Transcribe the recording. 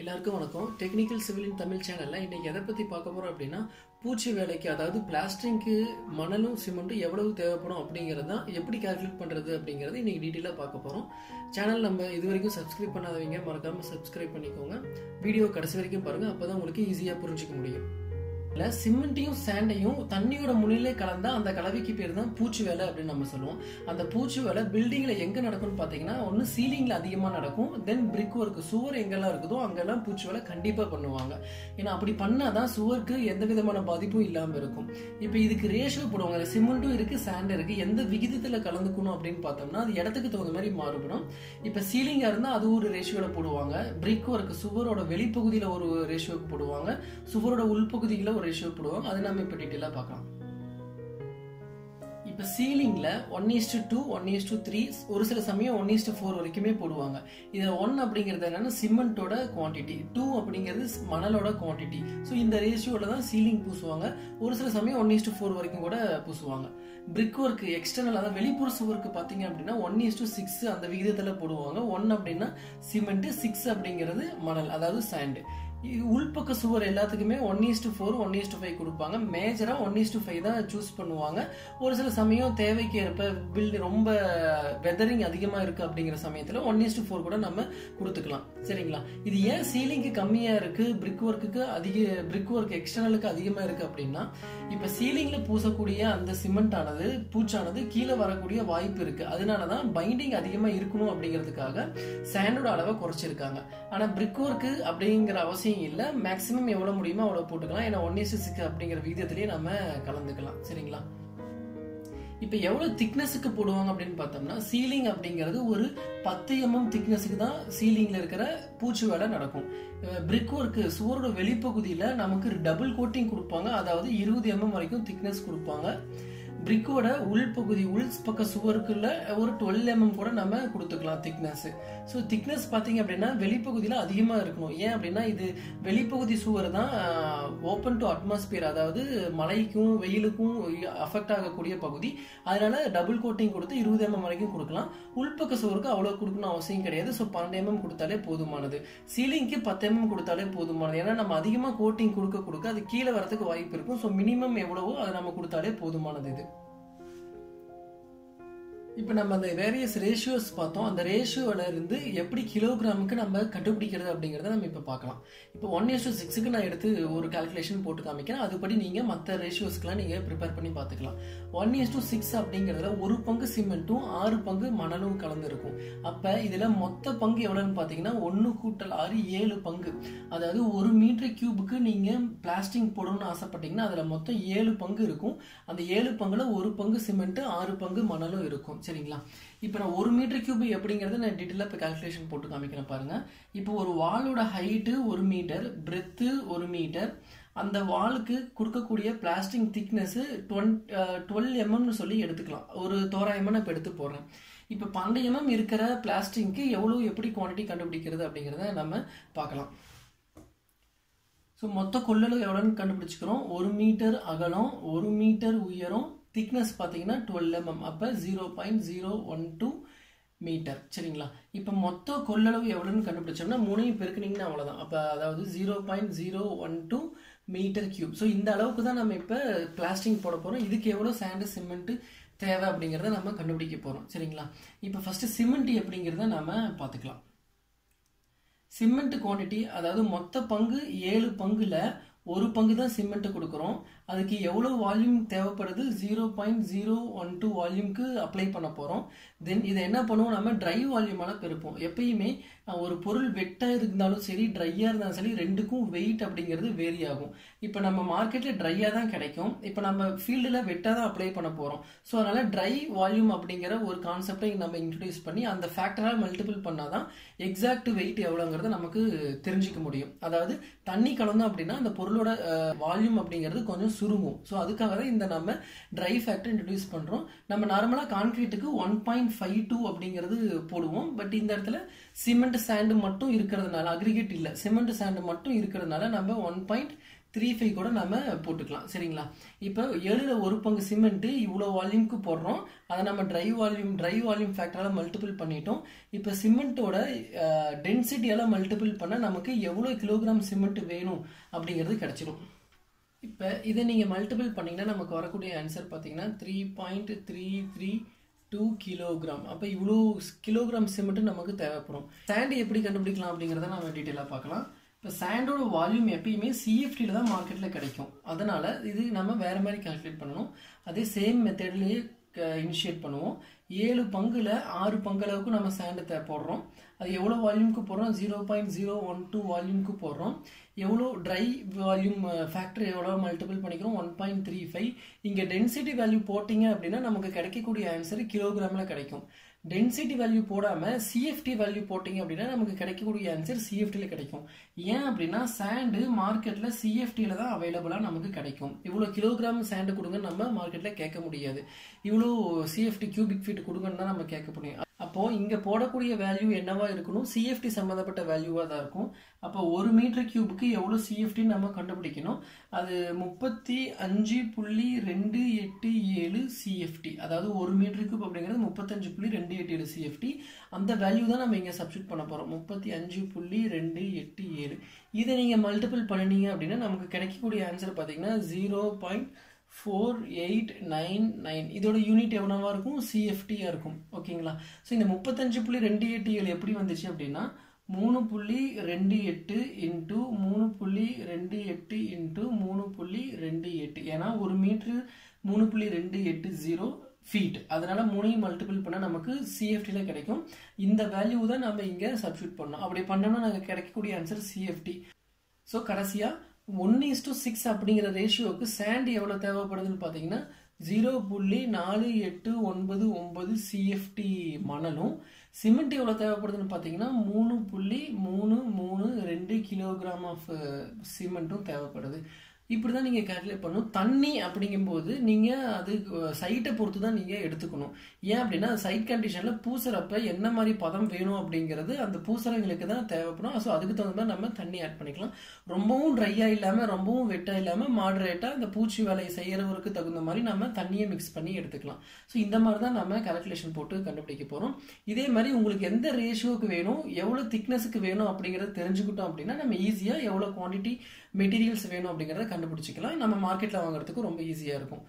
எல்லாருக்கும் வணக்கம். டெக்னிக்கல் சிவிலின் தமிழ் சேனலில் இன்றைக்கி எதை பற்றி பார்க்க போகிறோம் அப்படின்னா பூச்சி வேலைக்கு அதாவது பிளாஸ்டிங்க்கு மணலும் சிமெண்ட்டும் எவ்வளவு தேவைப்படும் அப்படிங்கிறது தான் எப்படி கால்குலேட் பண்ணுறது அப்படிங்கிறது இன்றைக்கி டீட்டெயிலாக பார்க்க போகிறோம் சேனல் நம்ம இது வரைக்கும் சப்ஸ்கிரைப் பண்ணாதவங்க மறக்காமல் சப்ஸ்கிரைப் பண்ணிக்கோங்க. வீடியோ கடைசி வரைக்கும் பாருங்கள் அப்போ தான் உங்களுக்கு ஈஸியாக புரிஞ்சிக்க முடியும். இல்லை சிமெண்ட்டையும் சாண்டையும் தண்ணியோட முன்னிலே கலந்தா அந்த கலவைக்கு பேர் தான் பூச்சி வேலை அப்படின்னு நம்ம சொல்லுவோம். அந்த பூச்சி வேலை பில்டிங்ல எங்க நடக்கும்னு பார்த்தீங்கன்னா ஒன்று சீலிங்ல அதிகமாக நடக்கும். தென் பிரிக் ஒர்க் சுவர் எங்கெல்லாம் இருக்குதோ அங்கெல்லாம் பூச்சி வேலை கண்டிப்பா பண்ணுவாங்க. ஏன்னா அப்படி பண்ணாதான் சுவருக்கு எந்த விதமான பாதிப்பும் இல்லாம இருக்கும். இப்போ இதுக்கு ரேஷியோ போடுவாங்க. சிமெண்ட்டும் இருக்கு சாண்டும் இருக்கு. எந்த விகிதத்துல கலந்துக்கணும் அப்படின்னு பார்த்தோம்னா அது இடத்துக்கு தகுந்த மாதிரி மாறுபடும். இப்போ சீலிங்கா இருந்தா அது ஒரு ரேஷியோல போடுவாங்க. பிரிக் ஒர்க் சுவரோட வெளிப்பகுதியில ஒரு ரேஷியோக்கு போடுவாங்க. சுவரோட உள்பகுதியில் ஒரு ரேஷியோ போடுவாங்க அதை நம்ம இப்போ டீட்டெயிலாக பார்க்கலாம். இப்போ சீலிங்கில் one is to two one is to three ஒரு சில சமயம் ஒன் ஈஸ்ட் ஃபோர் வரைக்குமே போடுவாங்க. இதில் ஒன் அப்படிங்கிறது என்னென்னா சிமெண்ட்டோட குவான்டிட்டி டூ அப்படிங்கிறது மணலோட குவான்டிட்டி ஸோ இந்த ரேஷியோவில் தான் சீலிங் பூசுவாங்க. ஒரு சில சமயம் ஒன் ஈஸ்ட் ஃபோர் வரைக்கும் கூட பூசுவாங்க. பிரிக் ஒர்க் எக்ஸ்டர்னல் அதாவது வெளிப்புற சுவருக்கு பார்த்தீங்க அப்படின்னா ஒன் ஈஸ்ட் சிக்ஸ் அந்த விகிதத்தில் போடுவாங்க. ஒன் அப்படின்னா சிமெண்ட்டு சிக்ஸ் அப்படிங்கிறது மணல் அதாவது சாண்டு உள்பக்க சுவர் எல்லாத்துக்குமே one is to four one is to five கொடுப்பாங்க. மேஜராக ஒன் ஈஸ்ட் ஃபைவ் தான் சூஸ் பண்ணுவாங்க. ஒரு சில சமயம் தேவைக்கு ஏற்ப பில்டு ரொம்ப வெதரிங் அதிகமாக இருக்குது அப்படிங்கிற சமயத்தில் ஒன் ஈஸ்ட் ஃபோர் கூட நம்ம கொடுத்துக்கலாம். சரிங்களா? இது ஏன் சீலிங்க்கு கம்மியாக இருக்குது பிரிக் ஒர்க்குக்கு அதிக பிரிக் ஒர்க் எக்ஸ்டர்னலுக்கு அதிகமாக இருக்குது அப்படின்னா இப்போ சீலிங்கில் பூசக்கூடிய அந்த சிமெண்ட் ஆனது பூச்சானது கீழே வரக்கூடிய வாய்ப்பு இருக்குது அதனால தான் பைண்டிங் அதிகமாக இருக்கணும் அப்படிங்கிறதுக்காக சேண்டோட அளவை குறைச்சிருக்காங்க. ஆனால் பிரிக் ஒர்க்கு அப்படிங்கிற அவசியம் இல்லை. மேக்ஸிமம் எவ்வளோ முடியுமோ அவ்வளோ போட்டுக்கலாம். ஏன்னா ஒன் இஸ் சிக்ஸ் அப்படிங்கிற விகிதத்திலேயே நம்ம கலந்துக்கலாம். சரிங்களா? இப்போ எவ்வளோ திக்னஸுக்கு போடுவாங்க அப்படின்னு பார்த்தோம்னா சீலிங் அப்படிங்கிறது ஒரு பத்து எம்எம் திக்னஸுக்கு தான் சீலிங்கில் இருக்கிற பூச்சி வேலை நடக்கும். பிரிக் ஒர்க்கு சுவரோட வெளிப்பகுதியில் நமக்கு டபுள் கோட்டிங் கொடுப்பாங்க. அதாவது இருபது எம்எம் வரைக்கும் திக்னஸ் கொடுப்பாங்க. பிரிக்கோட உள்பகுதி உள் பக்க சுவருக்குள்ள ஒரு டுவெல் எம்எம் mm கூட நம்ம கொடுத்துக்கலாம் திக்னஸ் ஸோ திக்னஸ் பார்த்தீங்க அப்படின்னா வெளிப்பகுதியில் அதிகமாக இருக்கணும். ஏன் அப்படின்னா இது வெளிப்பகுதி சுவர் தான் ஓப்பன் டு அட்மாஸ்பியர் அதாவது மழைக்கும் வெயிலுக்கும் அஃபெக்ட் ஆகக்கூடிய பகுதி. அதனால டபுள் கோட்டிங் கொடுத்து இருபது எம்எம் வரைக்கும் கொடுக்கலாம். உள்பக்க சுவருக்கு அவ்வளோ கொடுக்கணும் அவசியம் கிடையாது. ஸோ பன்னெண்டு எம்எம் கொடுத்தாலே போதுமானது. சீலிங்க்கு பத்து எம்எம் கொடுத்தாலே போதுமானது. ஏன்னா நம்ம அதிகமாக கோட்டிங் கொடுக்க கொடுக்க அது கீழே வரதுக்கு வாய்ப்பு இருக்கும். ஸோ மினிமம் எவ்வளவோ அதை நம்ம கொடுத்தாலே போதுமானது இது. இப்போ நம்ம அந்த வேரியஸ் ரேஷியோஸ் பார்த்தோம். அந்த ரேஷியோல இருந்து எப்படி கிலோகிராமுக்கு நம்ம கண்டுபிடிக்கிறது அப்படிங்கிறத நம்ம இப்போ பார்க்கலாம். இப்போ ஒன் இயர்ஸ் சிக்ஸுக்கு நான் எடுத்து ஒரு கால்குலேஷன் போட்டு காமிக்கிறேன். அதுபடி நீங்கள் மற்ற ரேஷியோஸ்க்கெலாம் நீங்கள் ப்ரிப்பேர் பண்ணி பார்த்துக்கலாம். ஒன் இயர்ஸ் டூ சிக்ஸ் அப்படிங்கிறதுல ஒரு பங்கு சிமெண்ட்டும் ஆறு பங்கு மணலும் கலந்துருக்கும் அப்போ இதில் மொத்த பங்கு எவ்வளோன்னு பார்த்தீங்கன்னா ஒன்று கூட்டல் ஆறு ஏழு பங்கு. அதாவது ஒரு மீட்டர் கியூபுக்கு நீங்கள் பிளாஸ்டிக் போடணும்னு ஆசைப்பட்டீங்கன்னா அதில் மொத்தம் ஏழு பங்கு இருக்கும். அந்த ஏழு பங்குல ஒரு பங்கு சிமெண்ட்டு ஆறு பங்கு மணலும் இருக்கும். சரிங்களா? இப்போ நான் ஒரு மீட்டர் கியூப் எப்படிங்கிறத நான் டீட்டெயிலாக இப்போ கால்குலேஷன் போட்டு காமிக்கிறேன் பாருங்கள் இப்போ ஒரு வாலோட ஹைட்டு ஒரு மீட்டர் பிரெத்து ஒரு மீட்டர் அந்த வாலுக்கு கொடுக்கக்கூடிய பிளாஸ்டிக் திக்னஸ்ஸு டுவென் டுவெல் எம்எம்னு சொல்லி எடுத்துக்கலாம். ஒரு தோராயமாக நான் இப்போ எடுத்து போடுறேன். இப்போ பன்னெண்டு எம்எம் இருக்கிற பிளாஸ்டிக்கு எவ்வளோ எப்படி குவான்டிட்டி கண்டுபிடிக்கிறது அப்படிங்கிறத நம்ம பார்க்கலாம். ஸோ மொத்த கொள்ளளவு எவ்வளோன்னு கண்டுபிடிச்சிக்கிறோம். ஒரு மீட்டர் அகலம் ஒரு மீட்டர் உயரம் திக்னஸ் பார்த்தீங்கன்னா டுவெல் எம்எம் அப்போ zero point zero one two metre சரிங்களா? இப்போ மொத்த கொள்ளளவு எவ்வளோன்னு கண்டுபிடிச்சோம்னா மூணையும் பெருக்குனீங்கன்னா அவ்வளோதான் அப்போ அதாவது zero point zero one two metre cube so இந்த அளவுக்கு தான் நம்ம இப்போ பிளாஸ்டிக் போட போகிறோம் இதுக்கு எவ்வளோ சாண்டு சிமெண்ட்டு தேவை அப்படிங்கிறத நம்ம கண்டுபிடிக்க போகிறோம் சரிங்களா? இப்போ ஃபஸ்ட்டு சிமெண்ட் எப்படிங்கிறத நம்ம பார்த்துக்கலாம். சிமெண்ட் குவான்டிட்டி அதாவது மொத்த பங்கு ஏழு பங்குல ஒரு பங்கு தான் சிமெண்ட் கொடுக்குறோம். அதுக்கு எவ்வளோ வால்யூம் தேவைப்படுது? Zero point zero one two வால்யூம்க்கு apply பண்ண போகிறோம் தென் இதை என்ன பண்ணுவோம்? நம்ம ட்ரை வால்யூமால பெருப்போம். எப்பயுமே ஒரு பொருள் வெட்டாக இருந்தாலும் சரி ட்ரையாக இருந்தாலும் சரி ரெண்டுக்கும் வெயிட் அப்படிங்கிறது வேரி ஆகும். இப்போ நம்ம மார்க்கெட்டில் ட்ரையாக தான் கிடைக்கும். இப்போ நம்ம ஃபீல்டில் வெட்டாக தான் அப்ளை பண்ண போகிறோம் ஸோ அதனால் ட்ரை வால்யூம் அப்படிங்கிற ஒரு கான்செப்டை நம்ம இன்ட்ரடியூஸ் பண்ணி அந்த ஃபேக்டரால் மல்டிபிள் பண்ணால் தான் எக்ஸாக்ட் வெயிட் எவ்வளோங்கிறத நமக்கு தெரிஞ்சிக்க முடியும். அதாவது தண்ணி கலந்தோம் அப்படின்னா அந்த பொருளோட வால்யூம் அப்படிங்கிறது கொஞ்சம் சுருங்கும். ஸோ அதுக்காக தான் இந்த நம்ம ட்ரை ஃபேக்டர் இன்ட்ரடியூஸ் பண்ணுறோம் நம்ம நார்மலாக கான்கிரீட்டுக்கு ஒன் பாயிண்ட் ஃபைவ் டூ அப்படிங்கிறது போடுவோம். பட் இந்த இடத்துல சிமெண்ட் சாண்டு மட்டும் இருக்கிறதுனால அக்ரிகேட் இல்லை. சிமெண்ட் சாண்டு மட்டும் இருக்கிறதுனால நம்ம ஒன் பாயிண்ட் த்ரீ ஃபைவ் கூட நம்ம போட்டுக்கலாம். சரிங்களா? இப்போ ஏழில் ஒரு பங்கு சிமெண்ட்டு இவ்வளோ வால்யூம்க்கு போடுறோம். அதை நம்ம ட்ரை வால்யூம் ட்ரை வால்யூம் ஃபேக்டரால் மல்டிபிள் பண்ணிட்டோம். இப்போ சிமெண்ட்டோட டென்சிட்டியால் மல்டிபிள் பண்ண நமக்கு எவ்வளோ கிலோகிராம் சிமெண்ட் வேணும் அப்படிங்கிறது கிடச்சிடும் இப்போ இதை நீங்கள் மல்டிபிள் பண்ணிங்கன்னா நமக்கு வரக்கூடிய ஆன்சர் பார்த்தீங்கன்னா three point three three two kilogram அப்போ இவ்வளோ கிலோகிராம் சிமெண்ட்டு நமக்கு தேவைப்படும். சாண்ட் எப்படி கண்டுபிடிக்கலாம் அப்படிங்கிறத நம்ம டீட்டெயிலாக பார்க்கலாம். இப்போ சாண்டோட வால்யூம் எப்பயுமே சிஎஃப்டியில் தான் மார்க்கெட்டில் கிடைக்கும். அதனால் இது நம்ம வேறு மாதிரி கால்குலேட் பண்ணணும். அதே சேம் மெத்தட்லேயே இனிஷியேட் பண்ணுவோம். ஏழு பங்குல ஆறு பங்களவுக்கு நம்ம சாண்டு போடுறோம். அது எவ்வளோ வால்யூமுக்கு போடுறோம்? Zero point zero one two வால்யூமுக்கு போடுறோம். எவ்வளோ ட்ரை வால்யூம் ஃபேக்டர் எவ்வளோ மல்டிபிள் பண்ணிக்கிறோம்? ஒன் பாயிண்ட் த்ரீ ஃபைவ் இங்கே டென்சிட்டி வேல்யூ போட்டிங்க அப்படின்னா நமக்கு கிடைக்கக்கூடிய ஆன்சர் கிலோகிராமில் கிடைக்கும். டென்சிட்டி வேல்யூ போடாமல் சிஎஃப்டி வேல்யூ போட்டிங்க அப்படின்னா நமக்கு கிடைக்கக்கூடிய ஆன்சர் சிஎஃப்டியில் கிடைக்கும். ஏன் அப்படின்னா சாண்டு மார்க்கெட்டில் சிஎஃப்டியில் தான் அவைலபிளாக நமக்கு கிடைக்கும். இவ்வளோ கிலோகிராம் சாண்டு கொடுங்க நம்ம மார்க்கெட்டில் கேட்க முடியாது. இவ்வளோ சிஎஃப்டி கியூபிக் ஃபீட் கொடுங்கன்னு நம்ம கேட்க முடியும். அப்போது இங்கே போடக்கூடிய வேல்யூ என்னவா இருக்கணும்? சிஎஃப்டி சம்மந்தப்பட்ட வேல்யூவாக தான் இருக்கும். அப்போ ஒரு மீட்டர் கியூபுக்கு எவ்வளோ சிஎஃப்டி நம்ம கண்டுபிடிக்கணும். அது முப்பத்தி அஞ்சு புள்ளி ரெண்டு எட்டு ஏழு சிஎஃப்டி அதாவது ஒரு மீட்டர் கியூப் அப்படிங்கிறது முப்பத்தஞ்சு புள்ளி ரெண்டு எட்டு ஏழு சிஎஃப்டி அந்த வேல்யூ தான் நம்ம இங்கே சப்ஸ்டியூட் பண்ண போகிறோம் முப்பத்தி அஞ்சு புள்ளி ரெண்டு எட்டு ஏழு. இதை நீங்கள் மல்டிபிள் பண்ணினீங்க அப்படின்னா நமக்கு கிடைக்கக்கூடிய ஆன்சர் பார்த்தீங்கன்னா zero point four eight nine nine இதோட யூனிட் எவ்வளோவா இருக்கும்? சிஎஃப்டியாக இருக்கும். ஓகேங்களா? ஸோ இந்த முப்பத்தஞ்சு புள்ளி ரெண்டு எட்டு ஏழு எப்படி வந்துச்சு அப்படின்னா மூணு புள்ளி ரெண்டு எட்டு இன்ட்டு மூணு புள்ளி ரெண்டு எட்டு இன்ட்டு மூணு புள்ளி ரெண்டு எட்டு. ஏன்னா ஒரு மீட்ரு மூணு புள்ளி ரெண்டு எட்டு ஜீரோ ஃபீட் அதனால மூணையும் மல்டிபிள் பண்ணால் நமக்கு சிஎஃப்டியில் கிடைக்கும். இந்த வேல்யூ தான் நம்ம இங்கே சப்ஸ்டியூட் பண்ணோம் அப்படி பண்ணோம்னா நாங்கள் கிடைக்கக்கூடிய ஆன்சர் சிஎஃப்டி ஸோ கடைசியாக ஒன் இஸ் டு சிக்ஸ் அப்படிங்கிற ரேஷியோவுக்கு சாண்ட் எவ்வளோ தேவைப்படுதுன்னு பார்த்தீங்கன்னா ஜீரோ புள்ளி நாலு எட்டு ஒன்பது ஒன்பது சிஎஃப்டி மணலும் சிமெண்ட் எவ்வளோ தேவைப்படுதுன்னு பார்த்தீங்கன்னா மூணு புள்ளி மூணு மூணு ரெண்டு கிலோகிராம் ஆஃப் சிமெண்ட்டும் தேவைப்படுது. இப்படி தான் நீங்கள் கேல்குலேட் பண்ணணும். தண்ணி அப்படிங்கும்போது நீங்கள் அது சைட்டை பொறுத்து தான் நீங்கள் எடுத்துக்கணும். ஏன் அப்படின்னா சைட் கண்டிஷனில் பூசுறப்ப என்ன மாதிரி பதம் வேணும் அப்படிங்கிறது அந்த பூசுறவங்களுக்கு தான் தேவைப்படும். ஸோ அதுக்கு தகுந்த மாதிரி நம்ம தண்ணி ஆட் பண்ணிக்கலாம். ரொம்பவும் ட்ரையாக இல்லாமல் ரொம்பவும் வெட்டாக இல்லாமல் மாடரேட்டாக அந்த பூச்சி வேலையை செய்கிறவருக்கு தகுந்த மாதிரி நம்ம தண்ணியை மிக்ஸ் பண்ணி எடுத்துக்கலாம். ஸோ இந்த மாதிரி தான் நம்ம கால்குலேஷன் போட்டு கண்டுபிடிக்க போகிறோம் இதே மாதிரி உங்களுக்கு எந்த ரேஷியோவுக்கு வேணும் எவ்வளோ திக்னஸுக்கு வேணும் அப்படிங்கிறத தெரிஞ்சுக்கிட்டோம் அப்படின்னா நம்ம ஈஸியாக எவ்வளோ குவான்டிட்டி மெட்டீரியல்ஸ் வேணும் அப்படிங்கிறத கண்டுபிடிச்சிக்கலாம். நம்ம மார்க்கெட்டில் வாங்குறதுக்கு ரொம்ப ஈஸியாக இருக்கும்.